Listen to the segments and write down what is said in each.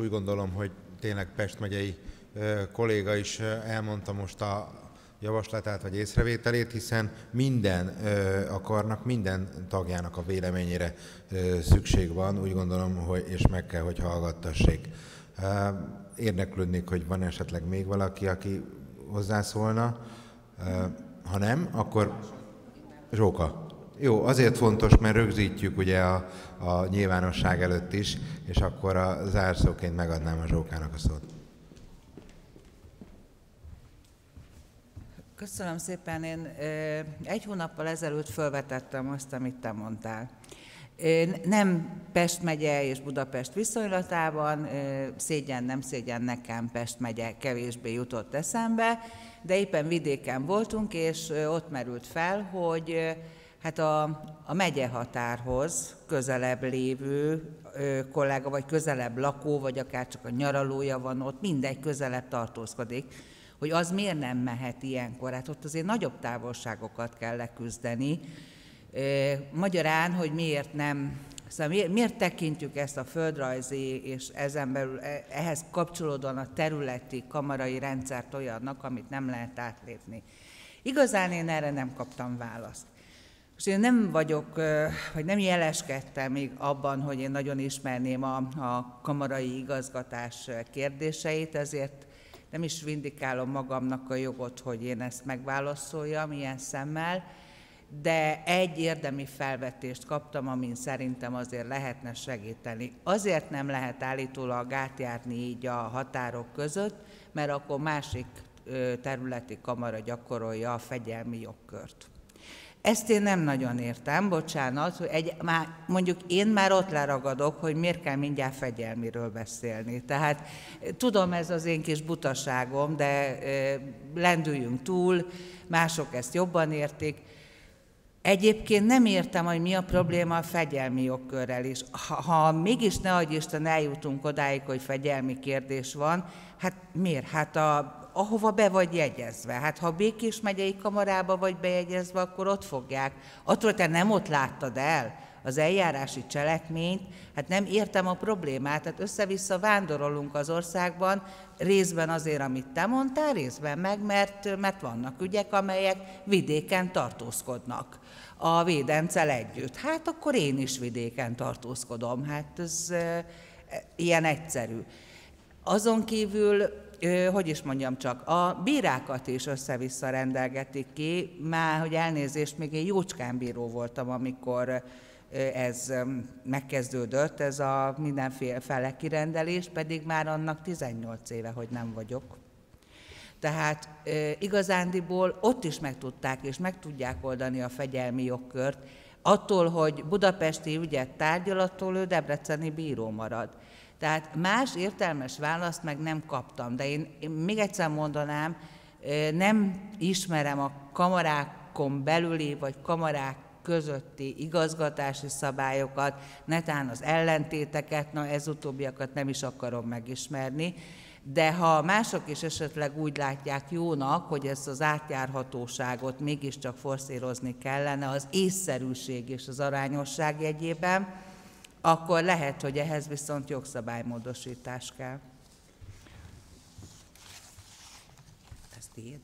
Úgy gondolom, hogy tényleg Pest megyei kolléga is elmondta most a javaslatát vagy észrevételét, hiszen minden akarnak, minden tagjának a véleményére szükség van, úgy gondolom, hogy, és meg kell, hogy hallgattassék. Érdeklődnék, hogy van esetleg még valaki, aki hozzászólna. Ha nem, akkor Zsóka. Jó, azért fontos, mert rögzítjük ugye a, a nyilvánosság előtt is, és akkor a zárszóként megadnám a Zsókának a szót. Köszönöm szépen. Én egy hónappal ezelőtt felvetettem azt, amit te mondtál. Nem Pest megye és Budapest viszonylatában, szégyen, nem szégyen nekem Pest megye kevésbé jutott eszembe, de éppen vidéken voltunk, és ott merült fel, hogy hát a, a megye határhoz közelebb lévő kollega, vagy közelebb lakó, vagy akár csak a nyaralója van ott, mindegy közelebb tartózkodik, hogy az miért nem mehet ilyenkor. Hát ott azért nagyobb távolságokat kell leküzdeni. Magyarán, hogy miért nem Szóval miért, miért tekintjük ezt a földrajzi és ezen belül e, ehhez kapcsolódóan a területi kamarai rendszert olyannak, amit nem lehet átlépni? Igazán én erre nem kaptam választ. És én nem vagyok, vagy nem jeleskedtem még abban, hogy én nagyon ismerném a, a kamarai igazgatás kérdéseit, ezért nem is vindikálom magamnak a jogot, hogy én ezt megválaszoljam ilyen szemmel, de egy érdemi felvetést kaptam, amin szerintem azért lehetne segíteni. Azért nem lehet állítólag átjárni így a határok között, mert akkor másik területi kamara gyakorolja a fegyelmi jogkört. Ezt én nem nagyon értem, bocsánat, hogy egy, már, mondjuk én már ott leragadok, hogy miért kell mindjárt fegyelmiről beszélni. Tehát tudom, ez az én kis butaságom, de e, lendüljünk túl, mások ezt jobban értik. Egyébként nem értem, hogy mi a probléma a fegyelmi jogkörrel is. Ha, ha mégis ne adj Isten eljutunk odáig, hogy fegyelmi kérdés van, hát miért? Hát a ahova be vagy jegyezve. Hát ha Békés megyei kamarába vagy bejegyezve, akkor ott fogják. Attól te nem ott láttad el az eljárási cselekményt, hát nem értem a problémát, tehát össze-vissza vándorolunk az országban, részben azért, amit te mondtál, részben meg, mert, mert vannak ügyek, amelyek vidéken tartózkodnak a védencel együtt. Hát akkor én is vidéken tartózkodom, hát ez e, ilyen egyszerű. Azon kívül hogy is mondjam csak, a bírákat is össze-vissza rendelgetik ki, már, hogy elnézést, még én jócskán bíró voltam, amikor ez megkezdődött, ez a mindenféle kirendelés, pedig már annak 18 éve, hogy nem vagyok. Tehát igazándiból ott is meg tudták és meg tudják oldani a fegyelmi jogkört, attól, hogy budapesti ügyet tárgyalattól ő debreceni bíró marad. Tehát más értelmes választ meg nem kaptam, de én, én még egyszer mondanám, nem ismerem a kamarákon belüli vagy kamarák közötti igazgatási szabályokat, netán az ellentéteket, na ez utóbbiakat nem is akarom megismerni, de ha mások is esetleg úgy látják jónak, hogy ezt az átjárhatóságot mégiscsak forszírozni kellene az észszerűség és az arányosság jegyében, akkor lehet, hogy ehhez viszont jogszabálymódosítás kell. Ez tiéd?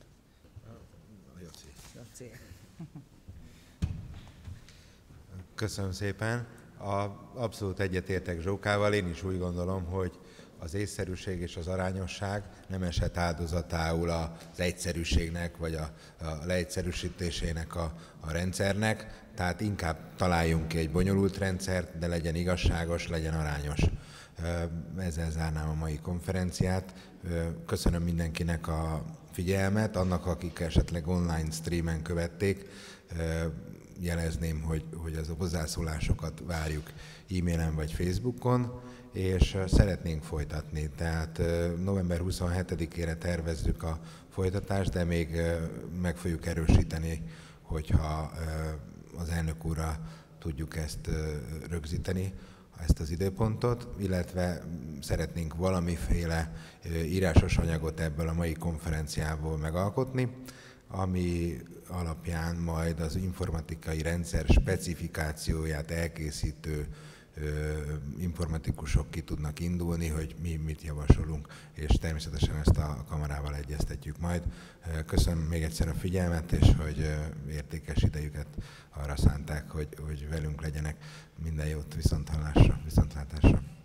Joci. Köszönöm szépen. A, abszolút egyetértek Zsókával. Én is úgy gondolom, hogy az észszerűség és az arányosság nem esett áldozatául az egyszerűségnek, vagy a, a leegyszerűsítésének a, a rendszernek, tehát inkább találjunk ki egy bonyolult rendszert, de legyen igazságos, legyen arányos. Ezzel zárnám a mai konferenciát. Köszönöm mindenkinek a figyelmet, annak, akik esetleg online streamen követték, jelezném, hogy, hogy az hozzászólásokat várjuk e-mailen vagy Facebookon és szeretnénk folytatni. Tehát november 27-ére tervezzük a folytatást, de még meg fogjuk erősíteni, hogyha az elnök úrra tudjuk ezt rögzíteni, ezt az időpontot, illetve szeretnénk valamiféle írásos anyagot ebből a mai konferenciából megalkotni, ami alapján majd az informatikai rendszer specifikációját elkészítő informatikusok ki tudnak indulni, hogy mi mit javasolunk, és természetesen ezt a kamarával egyeztetjük majd. Köszönöm még egyszer a figyelmet, és hogy értékes idejüket arra szánták, hogy, hogy velünk legyenek. Minden jót, viszonthallásra, viszontlátásra.